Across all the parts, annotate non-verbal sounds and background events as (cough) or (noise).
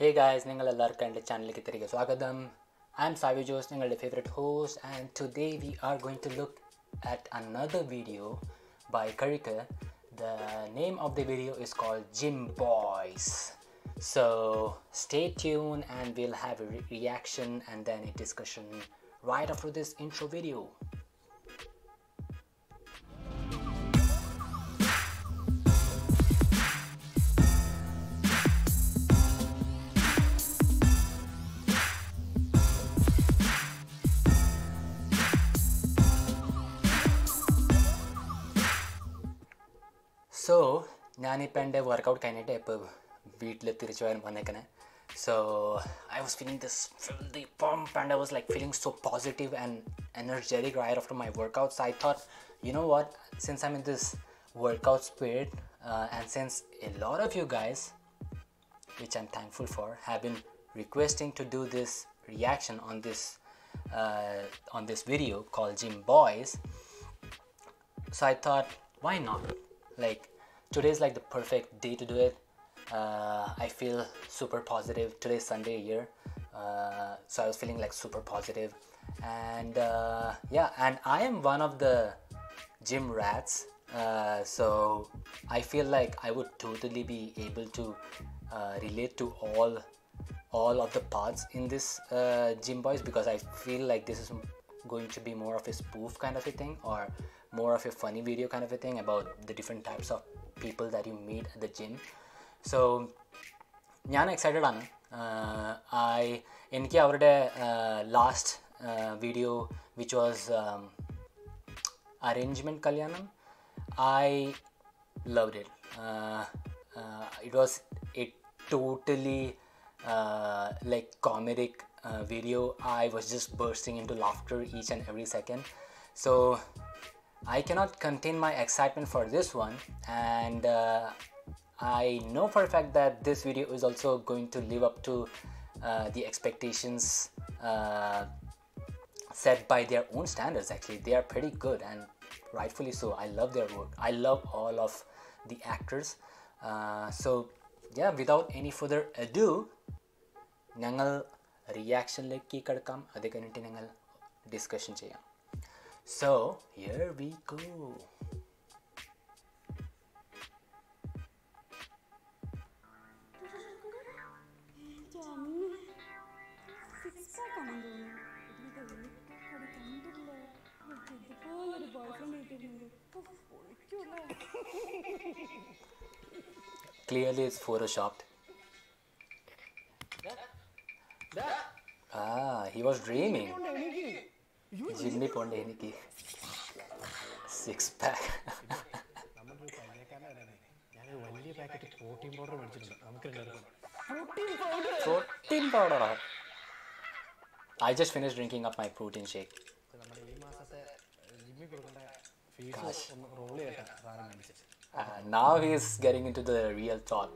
Hey guys നിങ്ങൾ എല്ലാവർക്കും എൻ്റെ ചാനലിലേക്ക് തിരികെ സ്വാഗതം ഐ എം സാവി ജോസ് നിങ്ങളുടെ favourite host and today we are going to look at another video by കരിക്ക് the name of the video is called gym boys so stay tune and will have a reaction and then a discussion right after this intro video ഞാനിപ്പോൾ എൻ്റെ workout കഴിഞ്ഞിട്ട് ഇപ്പോൾ വീട്ടിൽ തിരിച്ചു വരാൻ വന്നേക്കണേ so I was feeling this ഫിൽദി പംപ് and I was like feeling so positive and energetic right after my workouts I thought you know what since i'm in this workout spirit uh, and since a lot of you guys which i'm thankful for have been requesting to do this reaction on this uh, on this video called gym boys so i thought why not like today's like the perfect day to do it. Uh, i feel super positive. Today's sunday here. Uh, so i was feeling like super positive. And uh, yeah and i am one of the gym rats. Uh, so i feel like i would totally be able to uh, relate to all all of the parts in this uh, gym boys because i feel like this is going to be more of a spoof kind of a thing or more of a funny video kind of a thing about the different types of people that you meet at the gym so ഞാൻ excited ആണ് I എനിക്ക് അവരുടെ last video which was arrangement kalyanam i loved it uh, uh, it was a totally uh, like comedic uh, video i was just bursting into laughter each and every second so i cannot contain my excitement for this one and uh, i know for a fact that this video is also going to live up to uh, the expectations uh, set by their own standards actually they are pretty good and rightfully so i love their work i love all of the actors uh, so yeah without any further ado ഞങ്ങൾ റിയാക്ഷനിലേക്ക് കിടക്കാം അത് കഴിഞ്ഞിട്ട് ഞങ്ങൾ discussion ചെയ്യാം So here we go. Clearly it's photoshopped. Ah, he was dreaming. ജിമ്മിൽ പോണ്ട എനിക്ക് six pack ഞാനൊരു വലിയ പാക്കറ്റ് പ്രോട്ടീൻ പൗഡർ മേടിച്ചിട്ടുണ്ട് നമുക്ക് എല്ലാവർക്കും protein powder I just finished drinking up my protein shake നമ്മുടെ ഈ മാസത്തെ ജിമ്മിൽ കൊടുക്കേണ്ട ഫീസ് ഒന്ന് റോൾ ചെയ്യട്ടെ സാധനം മേടിച്ച് uh, now he is getting into the real talk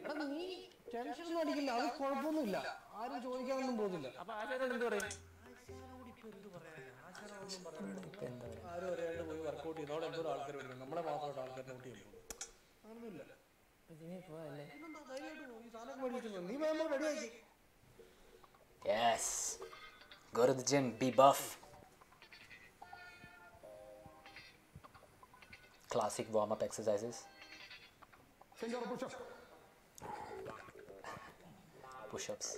എടാ നീ ടെൻഷൻ ഒന്നും അടിക്കില്ല അത് കുഴപ്പമൊന്നുമില്ല ആരും ചോദിക്കാനൊന്നും പോകുന്നില്ല അപ്പൊ ആചാരം എന്ത് പറയും ആരും ഒരാളുടെ പോയി വർക്കൗട്ട് ചെയ്തോടെ എന്തോ ആൾക്കാർ വരുന്നത് നമ്മളെ മാത്രമായിട്ട് ആൾക്കാർ നോട്ട് ചെയ്യുമ്പോൾ അങ്ങനൊന്നുമില്ല Yes. Go to the gym, be buff. Classic warm up exercises. Finger push up. push ups.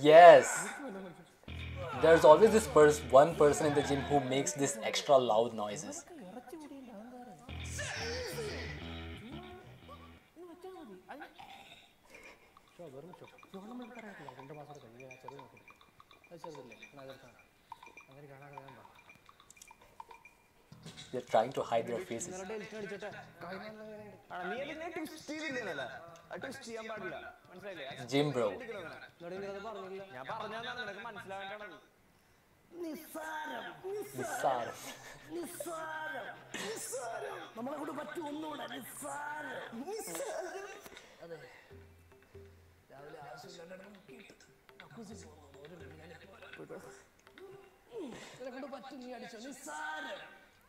Yes. There's always this pers- one person in the gym who makes this extra loud noises they are trying to hide their faces. Gym bro. I'm going to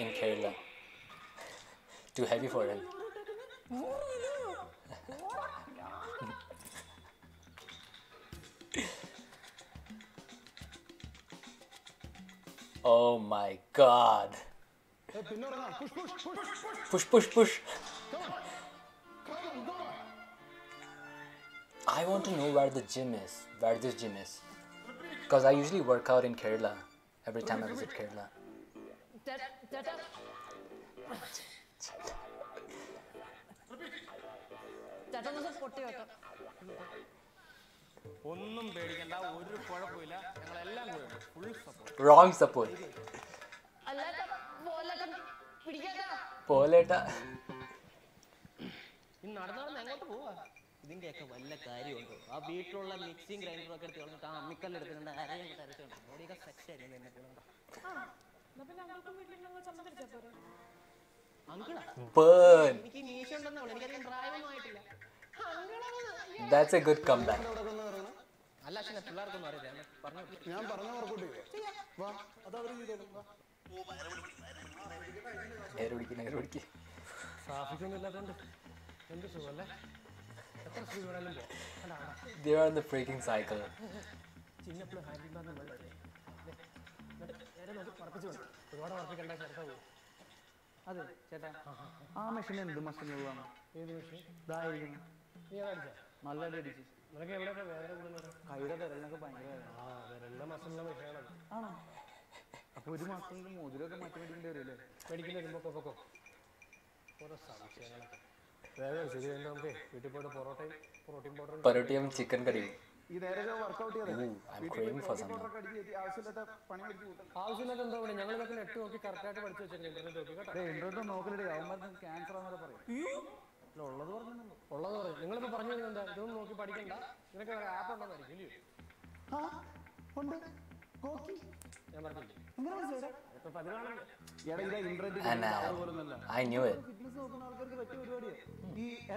in Kerala. Too heavy for him. (laughs) oh my god. Push, push, push. I want to know where the gym is, where this gym is. Because I usually work out in Kerala every time I visit Kerala. ചേട്ടാ ചേട്ടൻ പൊട്ടി വെക്കാം ഒന്നും പേടിക്കണ്ട ഒരു കുഴപ്പമില്ല. ഞങ്ങളെല്ലാം full support Wrong support. അല്ലാത്ത പോലെ പിടിക്കാട്ടാ Poleta. ഇന്ന് നടന്നു എങ്ങോട്ട് പോവാ? ഇതിന്റെയൊക്കെ വല്ല കാര്യമുണ്ടോ? ആ വീട്ടിലുള്ള മിക്സിങ് ഗ്രൈൻഡറൊക്കെ ഒക്കെ എടുത്ത് കളഞ്ഞിട്ട് ആ അമ്മിക്കല്ലെടുത്തിട്ടുണ്ട് അരയും തരച്ചുണ്ട് ബോഡിയൊക്കെ സെറ്റ് ആയിരുന്നു എന്നെ കൊണ്ട് എന്നാ പിന്നെ അങ്ങോട്ടും വീട്ടിലും ചമ്മന്തിരിച്ചാ പോരെ അങ്കിളാ Burn. എനിക്ക് മീശ ഉണ്ടെന്നേ ഉള്ളൂ എനിക്കധികം പ്രായമൊന്നും ആയിട്ടില്ല That's a good comeback. അല്ല അച്ഛനെ പിള്ളേർക്കൊന്നും അറിയില്ല പറഞ്ഞു ഞാൻ പറഞ്ഞ വർക്കൗട്ട് ചെയ്യാം വാ അതവർ ചെയ്തോളും വാ Air പിടിക്ക്, air പിടിക്ക്. ട്രാഫിക്കൊന്നും ഇല്ലാത്തതുകൊണ്ട് എന്ത് സുഖമല്ലേ എത്ര സ്പീഡ് വേണേലും പോ അല്ല They are on the freaking cycle. ഉറപ്പിച്ചു അതെ ചേട്ടാ. ആ മെഷീൻ ഏത് മെഷീൻ എവിടെയൊക്കെ ആ മെഷീനാണ് ആണോ. ഒരു മാറ്റി മേടിക്കേണ്ടി വീട്ടിൽ പോയിട്ട് പൊറോട്ടയും പൊറോട്ടയും പൗഡറും ചിക്കൻ കറിയും. ഈ നേരെ വർക്കൗട്ട് ചെയ്തത്. ആവശ്യമില്ലാത്ത പണി കൂട്ടാം ആവശ്യമില്ലാത്ത എന്താ പറയുക ഞങ്ങൾ ഇതൊക്കെ നെറ്റ് നോക്കി കറക്റ്റായിട്ട് പഠിച്ചു വെച്ചിട്ടുണ്ട് ഇന്റർനെറ്റ് നോക്കലേ അവന്മാർക്ക് ക്യാൻസർ ആണെന്നൊക്കെ പറയും. ഉള്ളത് പറഞ്ഞു ഉള്ളത് പറയും. നിങ്ങളിപ്പോൾ പറഞ്ഞു എന്താ ഇതൊന്നും നോക്കി പഠിക്കണ്ട. നിനക്ക് ആപ്പ് ഉണ്ടെന്നായിരിക്കും ഇല്ലയോ ആ ഉണ്ട്. ഞാൻ പറഞ്ഞില്ലേ? And now, I knew it.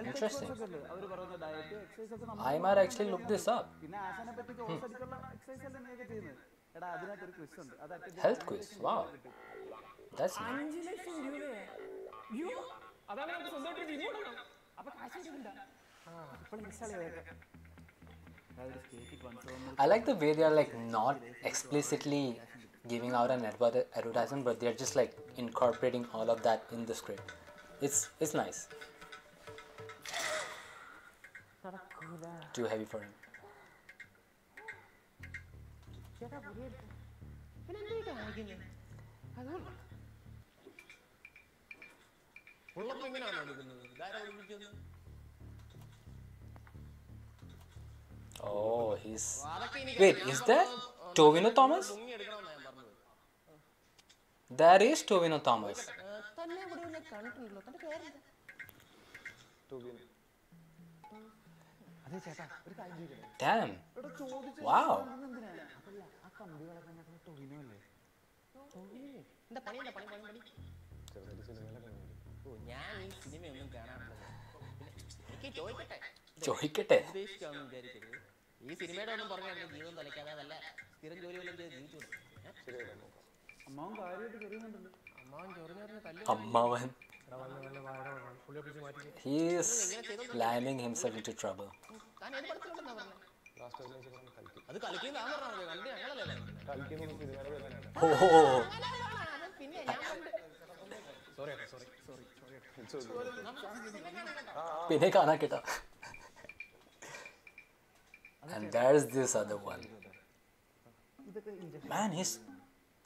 Interesting. I might actually look this up. Hmm. Health quiz. Wow. That's nice. I like the way they are like not explicitly giving out an advertisement, but they're just like incorporating all of that in the script. It's it's nice. Too heavy for him. Oh, he's. Wait, is that Tovino Thomas? There is Tovino Thomas. Damn. Wow. ചോദിക്കട്ടെ? ഈ സിനിമയുടെ ഒന്നും പുറകെ ജീവിതം തലയ്ക്കാതെ നല്ല സ്ഥിരം ജോലി വല്ലതും ജീവിച്ചു അമ്മാവൻ കാര്യമായിട്ട് ചെറിയുന്നുണ്ടല്ലോ അമ്മാവൻ ചൊറിഞ്ഞറിഞ്ഞ് തല്ലു അമ്മാവൻ എടാ വന്ന് വന്ന് വാഴ വേണം പുള്ളിയെ പിടിച്ച് മാറ്റി he is landing himself into trouble താൻ ഏത് പടത്തിലുണ്ടെന്നാ പറഞ്ഞത് അത് കളിക്കുന്നതാന്ന് പറഞ്ഞത് കണ്ട് ഞങ്ങളല്ലേ പറഞ്ഞത്. oh പിന്നെ ഞാൻ കണ്ട് സോറി ഏട്ടാ സോറി സോറി സോറി പിന്നെ കാണാൻ കേട്ടോ and there's this other one man he's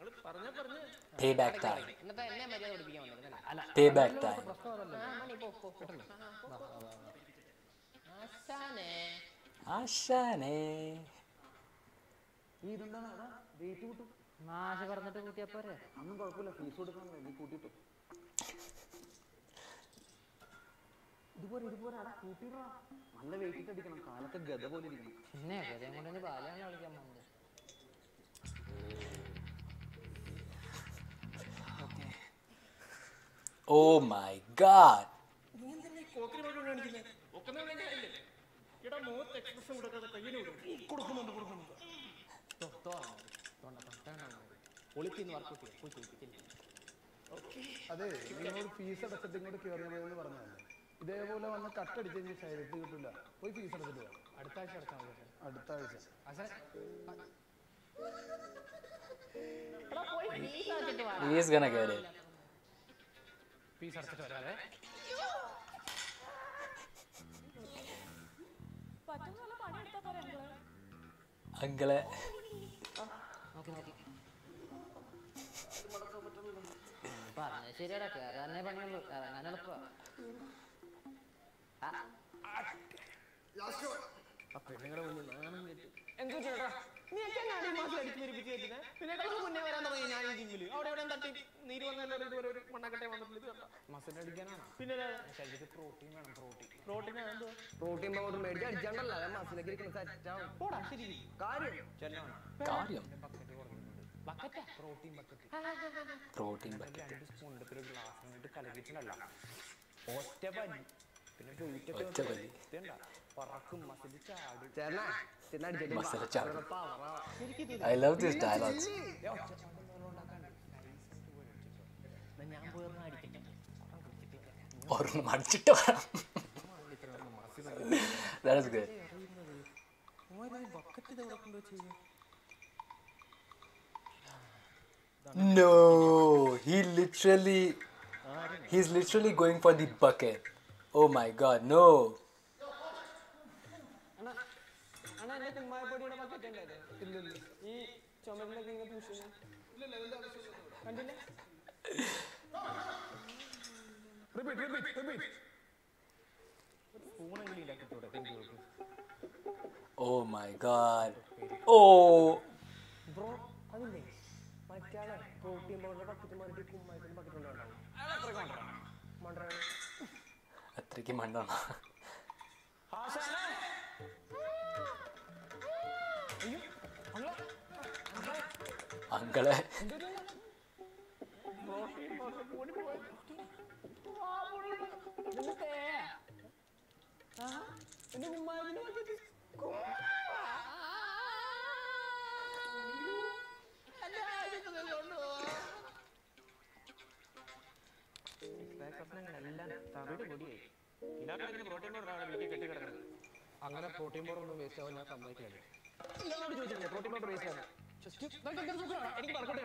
പോ, back time pay back time ആശാനെ. ആശാനേ. ഈ ഇതെന്താണ് വെയിറ്റ് കൂട്ടും. മാഷ് പറഞ്ഞിട്ട് കൂട്ടിയപ്പോരെ അന്നും കുഴപ്പമില്ല. ഫീസ് കൊടുക്കാൻ നീ കൂട്ടിട്ടോ ഇതുപോലെ ഇതുപോലെ. കൂട്ടിടാ നല്ല വെയിറ്റ് അടിക്കണം. കാലത്തെ ഗത പോലെ ഇരിക്കണം. പിന്നെ ഗതയും കൊണ്ട് ബാലാണ് കളിക്കാൻ പോകുന്നത് oh മൈ ഗാഡ് അതെ നിങ്ങളോട് ഫീസ് അടച്ചിട്ട് ഇങ്ങോട്ട് കയറിയതെന്ന് പറഞ്ഞാൽ ഇതേപോലെ വന്ന് കട്ടടിച്ച് കഴിഞ്ഞാൽ ശരീരത്തിൽ കിട്ടില്ല പോയി ഫീസ് അടച്ചിട്ട്. അടുത്ത ആഴ്ച. അടച്ചാൽ മതി അടുത്ത ആഴ്ച ഫീസ് അടച്ചിട്ട് പീസ് അടച്ചിട്ട് വരാതെ അങ്കളെ. പറഞ്ഞ ശരിയാടാ പണിയുള്ളൂ. നീ നാടി പിന്നെ മുന്നേ വരാൻ തുടങ്ങി ഞാൻ അവിടെ എവിടെ തട്ടി? നീര് വന്നല്ലോ വന്നിട്ടില്ല ഇത് മസിൽ അടിക്കാനാണ്? പിന്നെ ശരീരത്തിൽ പ്രോട്ടീൻ വേണം പ്രോട്ടീൻ പ്രോട്ടീൻ പ്രോട്ടീൻ പൗഡർ മേടിച്ച് അടിച്ചാണ്ടല്ല മസിലേക്ക് ഇരിക്കുന്ന പോടാ ശരി. കാര്യം? കാര്യം? ബക്കറ്റ് കുറഞ്ഞിട്ടുണ്ട് ബക്കറ്റാ പ്രോട്ടീൻ ബക്കറ്റ് പ്രോട്ടീൻ ബക്കറ്റ് രണ്ട് സ്പൂൺ എടുത്ത് ഒരു ഗ്ലാസ്സിനായിട്ട് കലകിച്ചിട്ടല്ല ഒറ്റ പനി പിന്നെ ഒറ്റ ഇതേണ്ട പറക്കും മസിൽ ചാടി. ചേട്ടനാ ചേട്ടൻ അടിച്ചിട്ട് I love this I love these dialogues. ഞാൻ പോയിരുന്ന അടിക്കട്ടെ ഒരെണ്ണം അടിച്ചിട്ട് വരാം that is good ബക്കറ്റ് ഇത് എവിടെ കൊണ്ടുവച്ചു no he literally he's literally going for the bucket oh my god no Repeat repeat repeat oh my god oh bro അതില്ലേ? മറ്റാളെ പ്രോട്ടീൻ പൗഡർ പക്കറ്റ് മാറ്റി കുമ്മായത്തിന് പക്കറ്റ് ഉണ്ടാവണം അത്രയ്ക്ക് മണ്ടാണ് അങ്കളെ. അങ്ങനെ പ്രോട്ടീൻ പൗഡർ ഒന്നും വേസ്റ്റ് ആവാൻ ഞാൻ സമ്മതിക്കില്ല ചോദിച്ചില്ലേ പ്രോട്ടീൻ പൗഡർ വേസ്റ്റ് ആണ് എനിക്ക് workout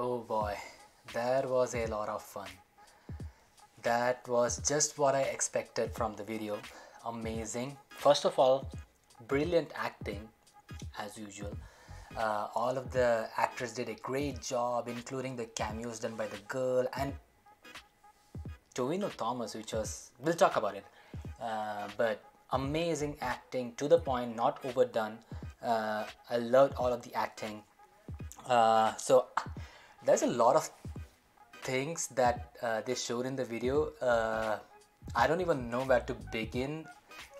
Oh boy, that was a lot of fun. That was just what I expected from the video. Amazing. First of all, brilliant acting as usual. Uh, all of the actors did a great job, including the cameos done by the girl and Tovino Thomas, which was we'll talk about it, uh, but amazing acting to the point, not overdone. Uh, I loved all of the acting. Uh, so there's a lot of things that uh, they showed in the video. Uh, I don't even know where to begin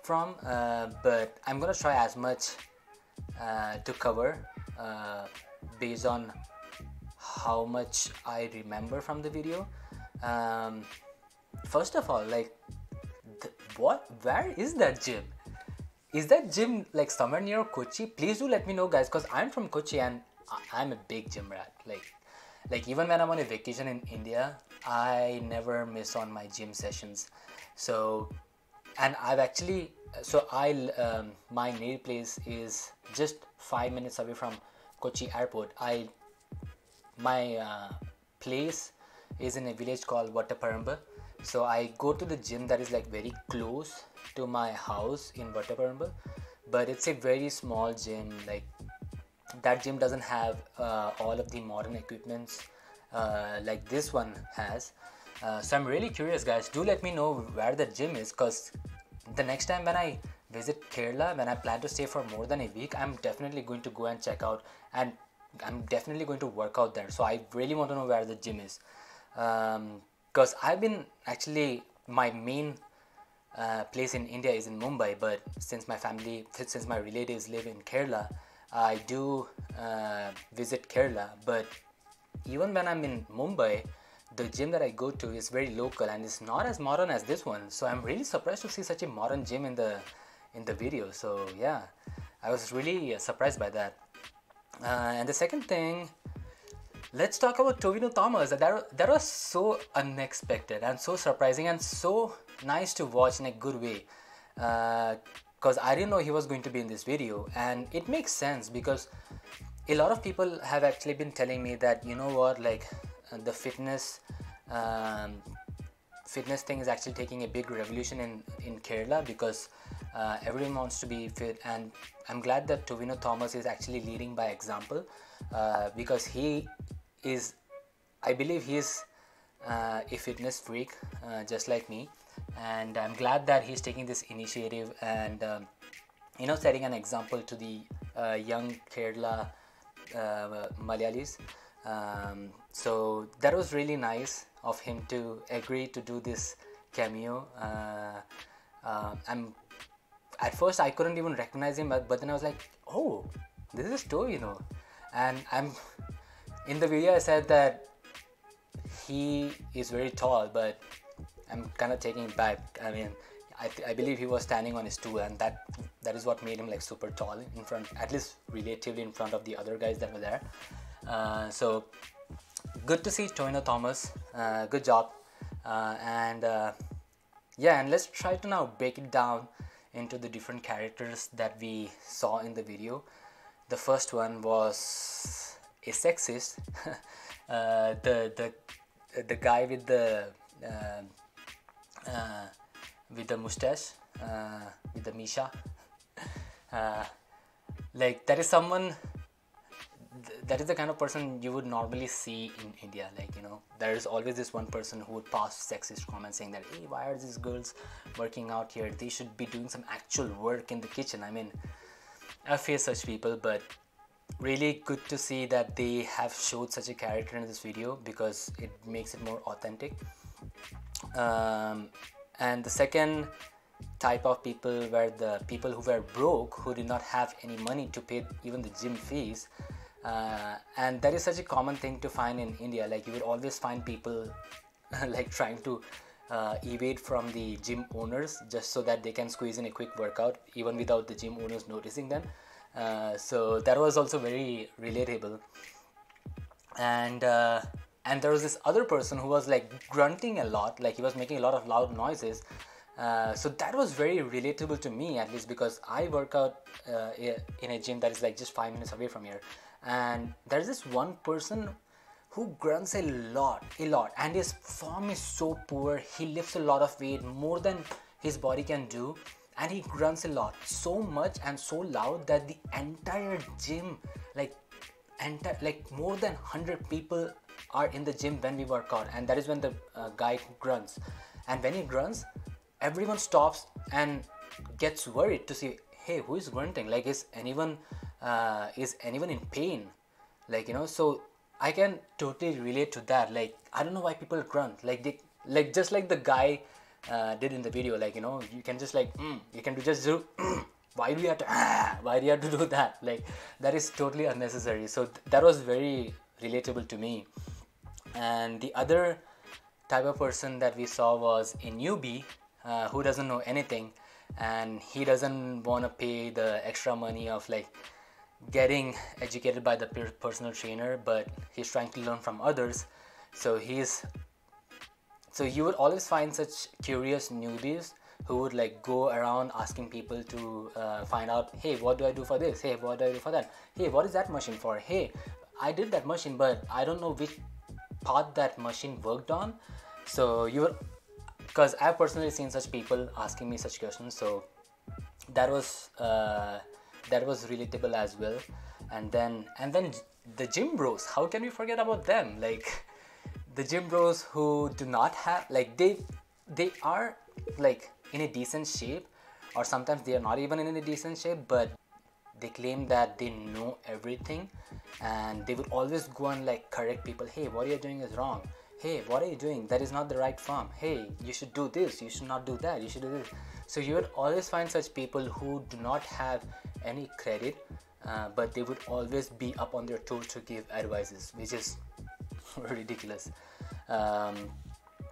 from, uh, but I'm gonna try as much uh, to cover uh, based on how much I remember from the video. Um, first of all, like, th- what? Where is that gym? Is that gym like somewhere near Kochi? Please do let me know, guys, because I'm from Kochi and I- I'm a big gym rat. Like, like even when I'm on a vacation in India, I never miss on my gym sessions. So, and I've actually so I um, my native place is just five minutes away from Kochi airport. I my uh, place is in a village called Vattaparamba. So I go to the gym that is like very close to my house in Vattaparamba, but it's a very small gym. Like that gym doesn't have uh, all of the modern equipments uh, like this one has. Uh, so I'm really curious, guys. Do let me know where the gym is, cause the next time when I visit Kerala, when I plan to stay for more than a week, I'm definitely going to go and check out, and I'm definitely going to work out there. So I really want to know where the gym is, because I've been actually my main uh, place in India is in Mumbai, but since my family, since my relatives live in Kerala, I do uh, visit Kerala. But even when I'm in Mumbai, the gym that I go to is very local and it's not as modern as this one. So I'm really surprised to see such a modern gym in the in the video. So yeah, I was really uh, surprised by that. Uh, and the second thing, let's talk about Tovino Thomas. That that was so unexpected and so surprising and so nice to watch in a good way. Because I didn't know he was going to be in this video, and it makes sense because a lot of people have actually been telling me that you know what, like uh, the fitness. Um, fitness thing is actually taking a big revolution in in Kerala because uh, everyone wants to be fit, and I'm glad that Tovino Thomas is actually leading by example uh, because he is, I believe, he is uh, a fitness freak uh, just like me, and I'm glad that he's taking this initiative and um, you know setting an example to the uh, young Kerala uh, Malayalis. Um, so that was really nice of him to agree to do this cameo. Uh, uh, I'm at first I couldn't even recognize him, but, but then I was like, oh, this is Tovino, and I'm in the video. I said that he is very tall, but I'm kind of taking it back. I mean, I, I believe he was standing on his stool, and that that is what made him like super tall in front, at least relatively in front of the other guys that were there. Uh, so good to see Tovino Thomas. Uh, good job, uh, and uh, yeah, and let's try to now break it down into the different characters that we saw in the video. The first one was a sexist, (laughs) uh, the the the guy with the uh, uh, with the mustache, uh, with the misha. (laughs) Uh, like that is someone th- that is the kind of person you would normally see in India. Like, you know, there is always this one person who would pass sexist comments saying that, hey, why are these girls working out here? They should be doing some actual work in the kitchen. I mean, I fear such people, but really good to see that they have showed such a character in this video because it makes it more authentic. Um, and the second type of people were the people who were broke who did not have any money to pay even the gym fees. Uh, and that is such a common thing to find in india. Like you will always find people (laughs) like trying to uh, evade from the gym owners just so that they can squeeze in a quick workout even without the gym owners noticing them. Uh, so that was also very relatable. And uh, and there was this other person who was like grunting a lot like he was making a lot of loud noises. Uh, so that was very relatable to me at least because i work out uh, in a gym that is like just five minutes away from here. And there's this one person who grunts a lot a lot and his form is so poor. He lifts a lot of weight more than his body can do and he grunts a lot so much and so loud that the entire gym like entire like more than 100 people are in the gym when we work out and that is when the uh, guy grunts. And when he grunts everyone stops and gets worried to see hey who is grunting? Like is anyone uh, is anyone in pain? Like you know so i can totally relate to that. Like i don't know why people grunt. Like they like just like the guy uh, did in the video like you know you can just like mm, you can do just do (clears throat) why do you have to why do you have to do that? Like that is totally unnecessary. So th- that was very relatable to me and the other type of person that we saw was a newbie uh, who doesn't know anything. And he doesn't want to pay the extra money of like getting educated by the personal trainer but he's trying to learn from others. So he's so you would always find such curious newbies who would like go around asking people to uh, find out hey what do i do for this? Hey what do i do for that? Hey what is that machine for? Hey i did that machine but i don't know which part that machine worked on. So you would because i've personally seen such people asking me such questions so that was uh, that was relatable as well. And then and then the gym bros how can we forget about them? Like the gym bros who do not have like they they are like in a decent shape or sometimes they are not even in a decent shape but they claim that they know everything and they would always go and like correct people. Hey what you're doing is wrong. Hey what are you doing? That is not the right form. Hey you should do this. You should not do that. You should do this. So you would always find such people who do not have any credit uh, but they would always be up on their toes to give advices which is (laughs) ridiculous. Um,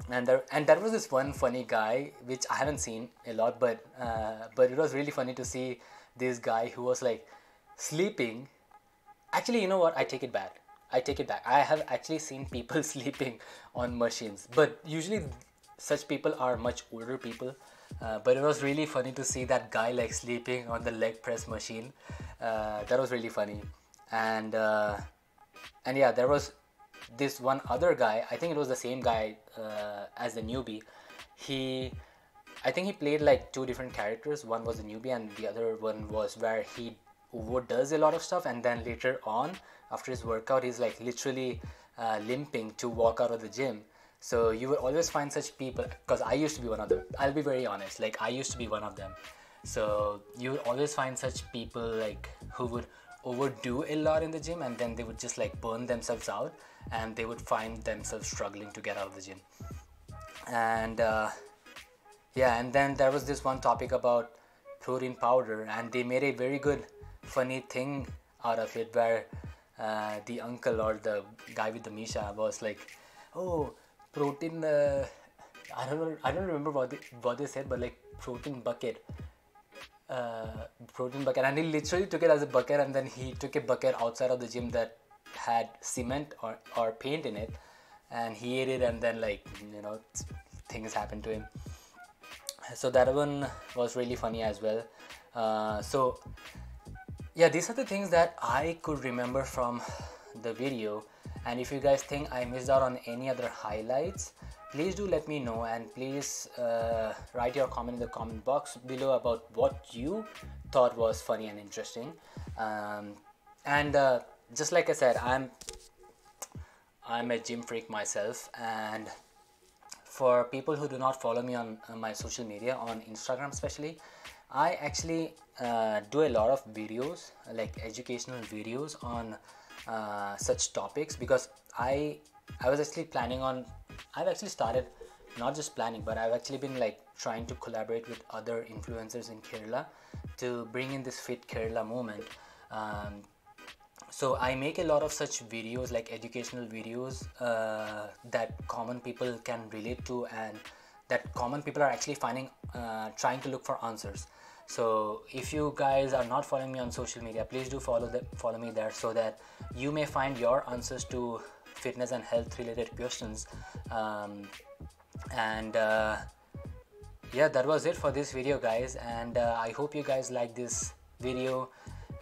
and there and there was this one funny guy which I haven't seen a lot, but uh, but it was really funny to see this guy who was like sleeping. Actually, you know what? I take it back. I take it back. I have actually seen (laughs) people (laughs) sleeping on machines, but usually such people are much older people. Uh, but it was really funny to see that guy like sleeping on the leg press machine. Uh, that was really funny, and uh, and yeah, there was this one other guy i think it was the same guy uh, as the newbie he i think he played like two different characters. One was the newbie and the other one was where he wo- does a lot of stuff. And then later on after his workout he's like literally uh, limping to walk out of the gym. So you will always find such people because i used to be one of them. I'll be very honest. Like i used to be one of them. So you will always find such people like who would overdo a lot in the gym and then they would just like burn themselves out and they would find themselves struggling to get out of the gym. And uh, yeah and then there was this one topic about protein powder and they made a very good funny thing out of it where uh, the uncle or the guy with the misha was like oh protein uh, i don't know i don't remember what they, what they said but like protein bucket uh, protein bucket and he literally took it as a bucket and then he took a bucket outside of the gym that had cement or, or paint in it and he ate it and then like you know things happened to him so that one was really funny as well. Uh, so yeah these are the things that i could remember from the video. And if you guys think i missed out on any other highlights please do let me know. And please uh, write your comment in the comment box below about what you thought was funny and interesting. Um, and uh, just like i said i'm i'm a gym freak myself. And for people who do not follow me on uh, my social media on instagram especially i actually uh, do a lot of videos like educational videos on uh, such topics because i i was actually planning on i've actually started not just planning but i've actually been like trying to collaborate with other influencers in kerala to bring in this fit kerala movement. Um, so i make a lot of such videos like educational videos uh, that common people can relate to and that common people are actually finding uh, trying to look for answers. So if you guys are not following me on social media please do follow the, follow me there so that you may find your answers to fitness and health related questions. Um, and uh, yeah that was it for this video guys. And uh, i hope you guys like this video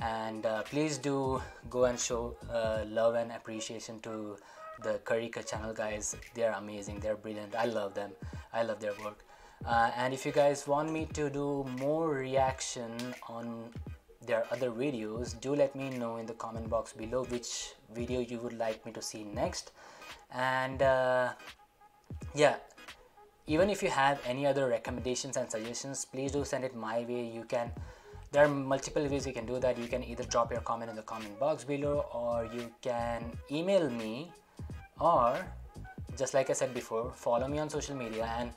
and uh, please do go and show uh, love and appreciation to the Karikku channel guys. They're amazing. They're brilliant. I love them. I love their work. Uh, and if you guys want me to do more reaction on their other videos do let me know in the comment box below which video you would like me to see next. And uh, yeah. Even if you have any other recommendations and suggestions please do send it my way. You can there are multiple ways you can do that. You can either drop your comment in the comment box below or you can email me or just like i said before follow me on social media and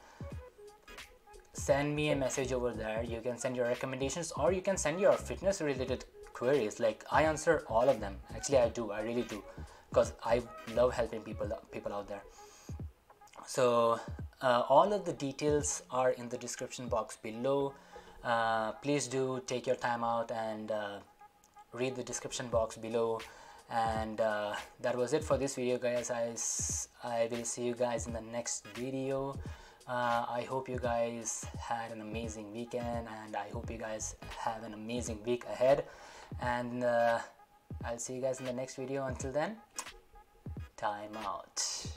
send me a message over there. You can send your recommendations or you can send your fitness related queries. Like i answer all of them. Actually i do. I really do. Because i love helping people people out there. So uh, all of the details are in the description box below uh, please do take your time out and uh, read the description box below. And uh, that was it for this video guys. I, will see you guys in the next video. Uh, I hope you guys had an amazing weekend and I hope you guys have an amazing week ahead. And uh, I'll see you guys in the next video. Until then time out